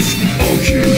Oh, you.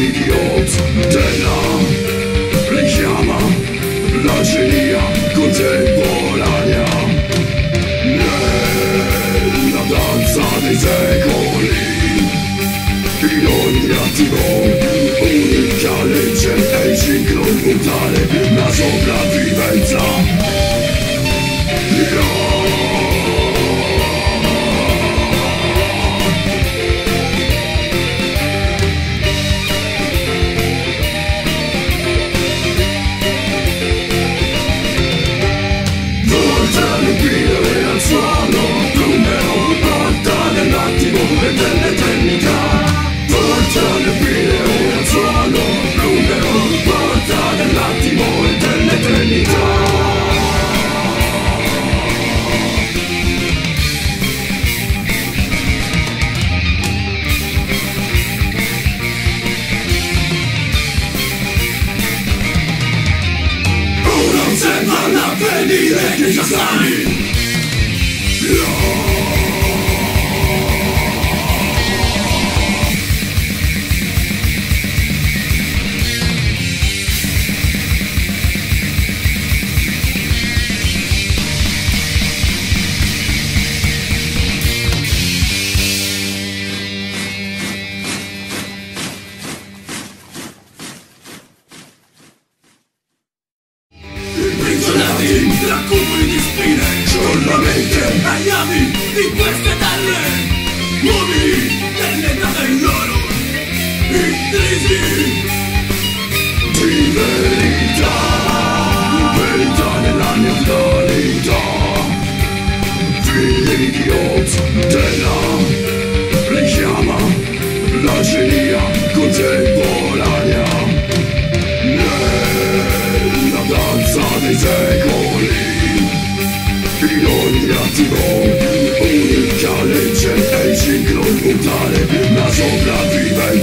idiot Dena Richiama La genia contemporanea Nella danza dei sei Jesteście z nami! animali Tra cubi di spine Con la mente Tagliati di queste terre Uomini delle date loro Intrisi. Di verità Verità nella mia verità Figli di Oz Della Richiama La genia contemporanea. Nella danza dei sei Udary naszą prawdziwej